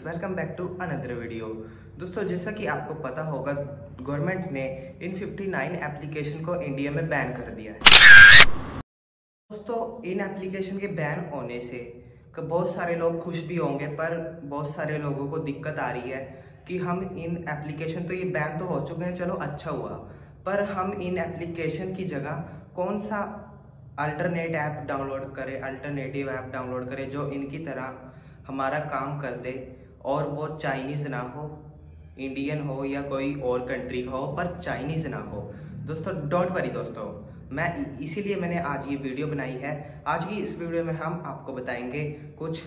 Welcome back to another video दोस्तों, जैसा कि आपको पता होगा गवर्नमेंट ने इन 59 एप्लीकेशन को इंडिया में बैन कर दिया है। दोस्तों, इन एप्लीकेशन के बैन होने से बहुत सारे लोग खुश भी होंगे, पर बहुत सारे लोगों को दिक्कत आ रही है कि हम इन एप्लीकेशन तो ये बैन तो हो चुके हैं, चलो अच्छा हुआ। पर हम इन एप्लीकेशन की जगह कौन सा अल्टरनेट ऐप डाउनलोड करें, अल्टरनेटिव ऐप डाउनलोड करें जो इनकी तरह हमारा काम कर दे और वो चाइनीज़ ना हो, इंडियन हो या कोई और कंट्री का हो, पर चाइनीज़ ना हो। दोस्तों, डोंट वरी दोस्तों, मैं इसीलिए मैंने आज ये वीडियो बनाई है। आज की इस वीडियो में हम आपको बताएँगे कुछ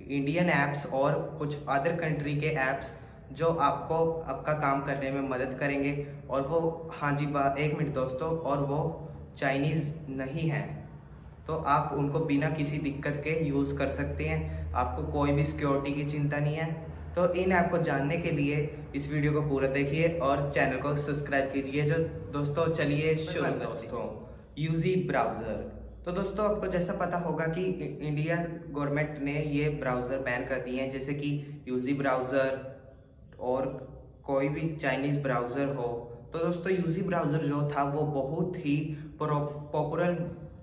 इंडियन ऐप्स और कुछ अदर कंट्री के ऐप्स जो आपको आपका काम करने में मदद करेंगे। और वो हाँ जी, बा, एक मिनट दोस्तों, और वो चाइनीज़ नहीं है तो आप उनको बिना किसी दिक्कत के यूज़ कर सकते हैं। आपको कोई भी सिक्योरिटी की चिंता नहीं है। तो इन ऐप को जानने के लिए इस वीडियो को पूरा देखिए और चैनल को सब्सक्राइब कीजिए। जो दोस्तों चलिए शुरू दोस्तों यूजी ब्राउज़र तो दोस्तों आपको जैसा पता होगा कि इंडिया गवर्नमेंट ने ये ब्राउज़र बैन कर दिए हैं। जैसे कि यूजी ब्राउज़र और कोई भी चाइनीज़ ब्राउज़र हो तो दोस्तों यूजी ब्राउज़र जो था, वो बहुत ही पॉपुलर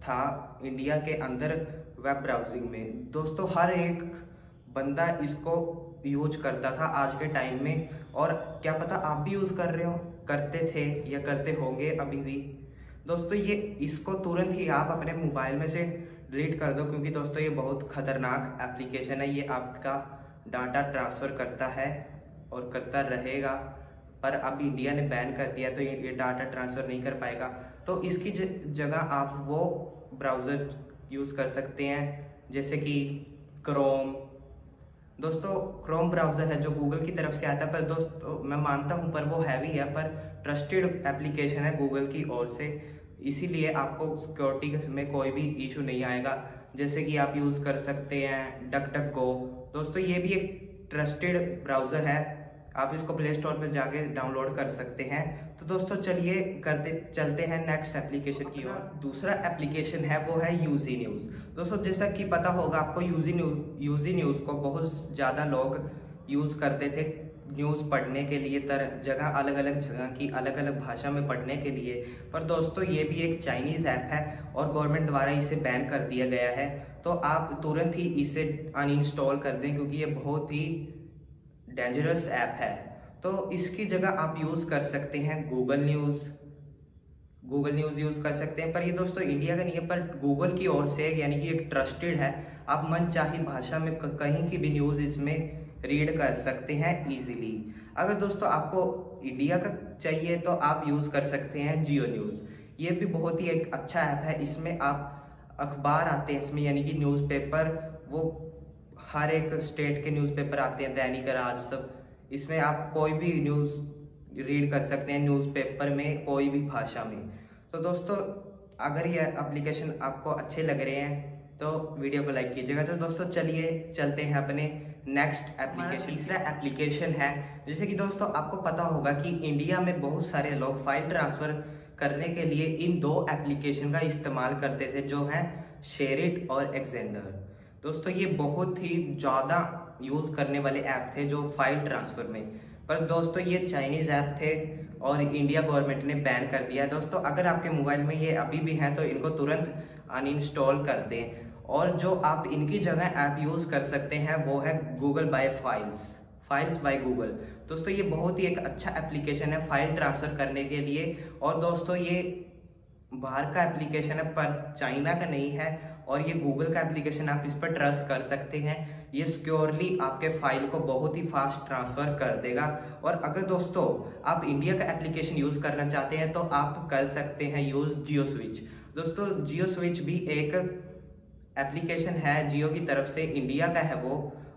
था इंडिया के अंदर वेब ब्राउजिंग में। दोस्तों, हर एक बंदा इसको यूज़ करता था आज के टाइम में। और क्या पता आप भी यूज़ कर रहे हो, करते थे या करते होंगे अभी भी। दोस्तों, ये इसको तुरंत ही आप अपने मोबाइल में से डिलीट कर दो, क्योंकि दोस्तों, ये बहुत ख़तरनाक एप्लीकेशन है। ये आपका डाटा ट्रांसफ़र करता है और करता रहेगा। पर अब इंडिया ने बैन कर दिया तो ये डाटा ट्रांसफ़र नहीं कर पाएगा। तो इसकी जगह आप वो ब्राउज़र यूज़ कर सकते हैं, जैसे कि क्रोम दोस्तों क्रोम ब्राउज़र है जो गूगल की तरफ़ से आता है, पर दोस्तों, मैं मानता हूँ, पर वो हैवी है, पर ट्रस्टेड एप्लीकेशन है गूगल की ओर से। इसीलिए आपको सिक्योरिटी में कोई भी इशू नहीं आएगा। जैसे कि आप यूज़ कर सकते हैं डक डक गो दोस्तों, ये भी एक ट्रस्टेड ब्राउज़र है। आप इसको प्ले स्टोर पर जाके डाउनलोड कर सकते हैं। तो दोस्तों चलिए करते चलते हैं नेक्स्ट एप्लीकेशन की ओर। दूसरा एप्लीकेशन है वो है यूजी न्यूज़ दोस्तों जैसा कि पता होगा आपको यूजी न्यूज़ यूजी न्यूज़ को बहुत ज़्यादा लोग यूज़ करते थे न्यूज़ पढ़ने के लिए तरह जगह अलग अलग जगह की अलग अलग भाषा में पढ़ने के लिए। पर दोस्तों ये भी एक चाइनीज़ ऐप है और गवर्नमेंट द्वारा इसे बैन कर दिया गया है। तो आप तुरंत ही इसे अनइंस्टॉल कर दें क्योंकि ये बहुत ही डेंजरस ऐप है। तो इसकी जगह आप यूज़ कर सकते हैं Google News Google News use कर सकते हैं। पर ये दोस्तों इंडिया का नहीं है, पर गूगल की ओर से यानी कि एक ट्रस्टेड है। आप मन चाही भाषा में कहीं की भी न्यूज़ इसमें रीड कर सकते हैं इजीली अगर दोस्तों आपको इंडिया का चाहिए तो आप यूज़ कर सकते हैं जियो न्यूज़ ये भी बहुत ही एक अच्छा ऐप है। इसमें आप अखबार आते हैं, इसमें यानी कि न्यूज़पेपर वो हर एक स्टेट के न्यूज़पेपर आते हैं दैनिक राज सब। इसमें आप कोई भी न्यूज़ रीड कर सकते हैं न्यूज़पेपर में कोई भी भाषा में। तो दोस्तों अगर ये एप्लीकेशन आपको अच्छे लग रहे हैं तो वीडियो को लाइक कीजिएगा। तो दोस्तों चलिए चलते हैं अपने नेक्स्ट एप्लीकेशन। तीसरा एप्लीकेशन है जैसे कि दोस्तों आपको पता होगा कि इंडिया में बहुत सारे लोग फ़ाइल ट्रांसफ़र करने के लिए इन दो एप्लीकेशन का इस्तेमाल करते थे जो है शेरिट और एक्जेंडर दोस्तों, ये बहुत ही ज़्यादा यूज़ करने वाले ऐप थे जो फ़ाइल ट्रांसफ़र में। पर दोस्तों, ये चाइनीज़ ऐप थे और इंडिया गवर्नमेंट ने बैन कर दिया। है दोस्तों, अगर आपके मोबाइल में ये अभी भी हैं तो इनको तुरंत अनइंस्टॉल कर दें। और जो आप इनकी जगह ऐप यूज़ कर सकते हैं, वो है Google by files files by Google दोस्तों, ये बहुत ही एक अच्छा एप्लीकेशन है फ़ाइल ट्रांसफ़र करने के लिए। और दोस्तों, ये बाहर का एप्लीकेशन है, पर चाइना का नहीं है। और ये गूगल का एप्लीकेशन आप इस पर ट्रस्ट कर सकते हैं। ये सिक्योरली आपके फ़ाइल को बहुत ही फास्ट ट्रांसफ़र कर देगा। और अगर दोस्तों, आप इंडिया का एप्लीकेशन यूज़ करना चाहते हैं तो आप कर सकते हैं यूज़ जियो स्विच दोस्तों जियो स्विच भी एक एप्लीकेशन है जियो की तरफ़ से इंडिया का है वो।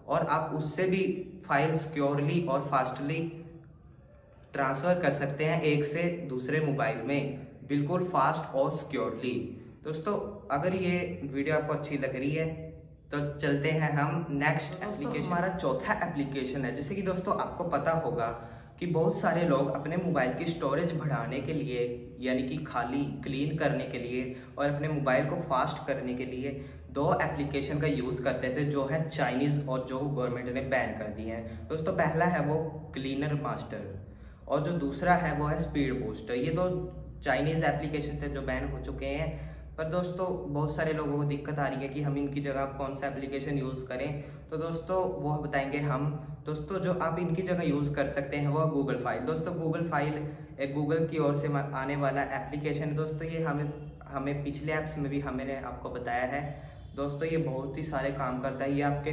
और आप उससे भी फ़ाइल सिक्योरली और फास्टली ट्रांसफ़र कर सकते हैं एक से दूसरे मोबाइल में। बिल्कुल फास्ट और सिक्योरली दोस्तों अगर ये वीडियो आपको अच्छी लग रही है तो चलते हैं हम नेक्स्ट एप्लीकेशन हमारा चौथा एप्लीकेशन है। जैसे कि दोस्तों आपको पता होगा कि बहुत सारे लोग अपने मोबाइल की स्टोरेज बढ़ाने के लिए यानी कि खाली क्लीन करने के लिए और अपने मोबाइल को फास्ट करने के लिए दो एप्लीकेशन का यूज़ करते थे जो है चाइनीज़ और जो गवर्नमेंट ने बैन कर दिए हैं। दोस्तों पहला है वो क्लीनर मास्टर और जो दूसरा है वो है स्पीड बूस्टर ये दो चाइनीज़ एप्लीकेशन थे जो बैन हो चुके हैं। पर दोस्तों, बहुत सारे लोगों को दिक्कत आ रही है कि हम इनकी जगह कौन सा एप्लीकेशन यूज़ करें। तो दोस्तों, वो बताएँगे हम। दोस्तों, जो आप इनकी जगह यूज़ कर सकते हैं, वो गूगल फ़ाइल दोस्तों गूगल फ़ाइल एक गूगल की ओर से आने वाला एप्लीकेशन है दोस्तों, ये हमें हमें पिछले ऐप्स में भी हमने आपको बताया है। दोस्तों, ये बहुत ही सारे काम करता है। ये आपके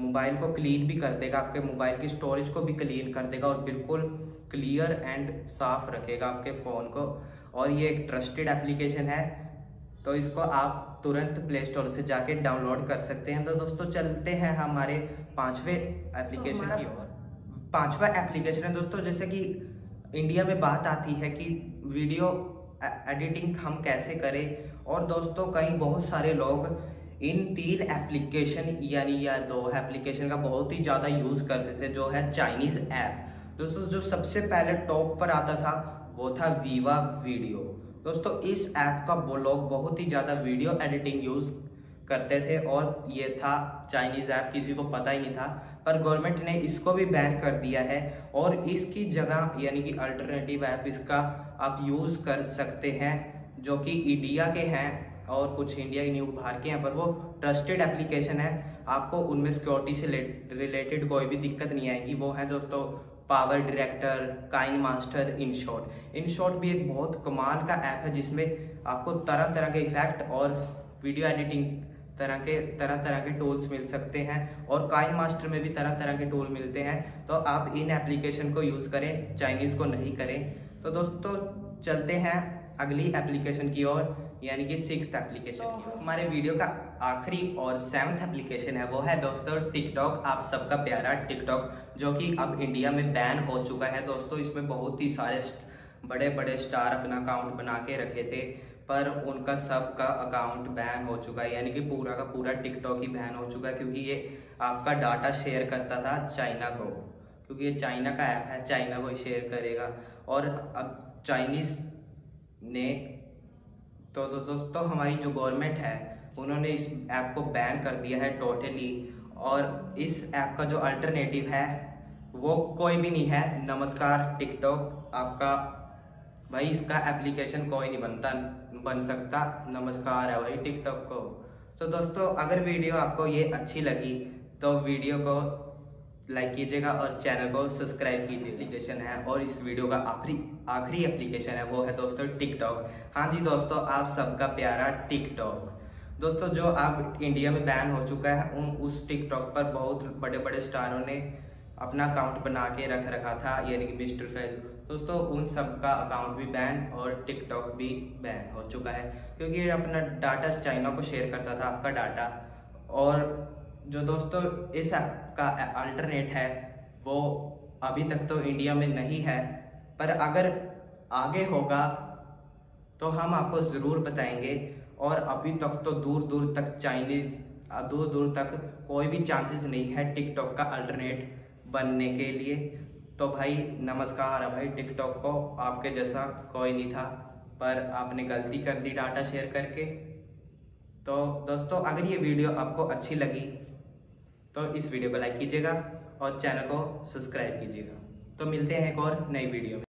मोबाइल को क्लीन भी कर देगा, आपके मोबाइल की स्टोरेज को भी क्लीन कर देगा और बिल्कुल क्लियर एंड साफ़ रखेगा आपके फ़ोन को। और ये एक ट्रस्टेड एप्लीकेशन है। तो इसको आप तुरंत प्ले स्टोर से जाके डाउनलोड कर सकते हैं। तो दोस्तों चलते हैं हमारे पांचवे एप्लीकेशन की ओर। पांचवा एप्लीकेशन है दोस्तों जैसे कि इंडिया में बात आती है कि वीडियो एडिटिंग हम कैसे करें। और दोस्तों कई बहुत सारे लोग इन तीन एप्लीकेशन यानी या दो एप्लीकेशन का बहुत ही ज़्यादा यूज़ करते थे जो है चाइनीज़ ऐप दोस्तों जो सबसे पहले टॉप पर आता था वो था वीवा वीडियो दोस्तों, इस ऐप का वो लोग बहुत ही ज़्यादा वीडियो एडिटिंग यूज़ करते थे और ये था चाइनीज़ ऐप, किसी को पता ही नहीं था, पर गवर्नमेंट ने इसको भी बैन कर दिया है और इसकी जगह यानी कि अल्टरनेटिव ऐप इसका आप यूज़ कर सकते हैं, जो कि इंडिया के हैं और कुछ इंडिया के न्यू बाहर के हैं, पर वो ट्रस्टेड एप्लीकेशन है। आपको उनमें सिक्योरिटी से रिलेटेड कोई भी दिक्कत नहीं आएगी। वो है दोस्तों PowerDirector KineMaster InShot InShot भी एक बहुत कमाल का ऐप है जिसमें आपको तरह तरह के इफ़ेक्ट और वीडियो एडिटिंग तरह के, तरह तरह के टूल्स मिल सकते हैं और काइन मास्टर में भी तरह तरह के टूल मिलते हैं। तो आप इन एप्लीकेशन को यूज़ करें चाइनीज़ को नहीं करें। तो दोस्तों, चलते हैं अगली एप्लीकेशन की ओर। यानी कि सिक्स एप्लीकेशन हमारे वीडियो का आखिरी और सेवन्थ एप्लीकेशन है वो है दोस्तों टिकटॉक आप सबका प्यारा टिकटॉक जो कि अब इंडिया में बैन हो चुका है। दोस्तों इसमें बहुत ही सारे बड़े बड़े स्टार अपना अकाउंट बना के रखे थे पर उनका सबका अकाउंट बैन हो चुका है। यानी कि पूरा का पूरा टिकटॉक ही बैन हो चुका है क्योंकि ये आपका डाटा शेयर करता था चाइना को। क्योंकि ये चाइना का ऐप है चाइना को शेयर करेगा। और अब चाइनीज़ ने तो, दोस्तों हमारी जो गवर्नमेंट है उन्होंने इस ऐप को बैन कर दिया है टोटली और इस ऐप का जो अल्टरनेटिव है वो कोई भी नहीं है। नमस्कार टिकटॉक आपका भाई इसका एप्लीकेशन कोई नहीं बनता बन सकता। नमस्कार है भाई टिकटॉक को। तो दोस्तों अगर वीडियो आपको ये अच्छी लगी तो वीडियो को लाइक कीजिएगा और चैनल को सब्सक्राइब कीजिए। एप्लीकेशन है और इस वीडियो का आखिरी आखिरी एप्लीकेशन है, वो है दोस्तों टिकटॉक हाँ जी दोस्तों, आप सबका प्यारा टिकटॉक दोस्तों, जो आप इंडिया में बैन हो चुका है, उन, उस टिकटॉक पर बहुत बड़े बड़े स्टारों ने अपना अकाउंट बना के रख रखा था, यानी कि मिस्टर फैज दोस्तों, उन सब का अकाउंट भी बैन और टिकटॉक भी बैन हो चुका है, क्योंकि ये अपना डाटा चाइना को शेयर करता था, आपका डाटा और जो दोस्तों इस ऐप का अल्टरनेट है, वो अभी तक तो इंडिया में नहीं है, पर अगर आगे होगा तो हम आपको ज़रूर बताएँगे। और अभी तक तो दूर दूर तक चाइनीज़ दूर दूर तक कोई भी चांसेस नहीं है टिकटॉक का अल्टरनेट बनने के लिए। तो भाई, नमस्कार है भाई टिकटॉक को आपके जैसा कोई नहीं था, पर आपने गलती कर दी डाटा शेयर करके। तो दोस्तों, अगर ये वीडियो आपको अच्छी लगी तो इस वीडियो को लाइक कीजिएगा और चैनल को सब्सक्राइब कीजिएगा। तो मिलते हैं एक और नई वीडियो में।